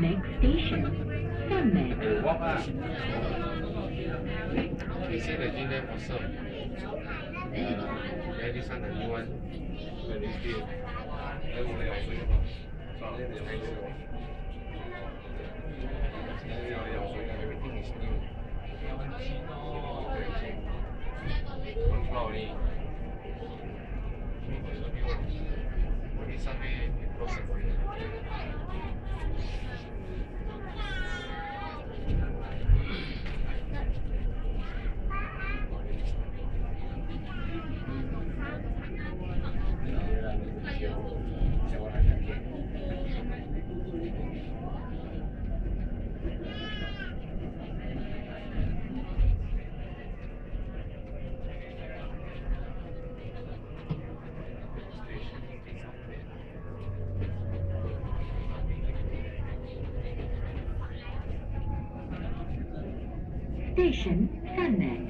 Next station. Summit. The G9 also. Uh, then this one, the new one. The we the we are offering everything is new. One floor only. Only you. Station, Fennec.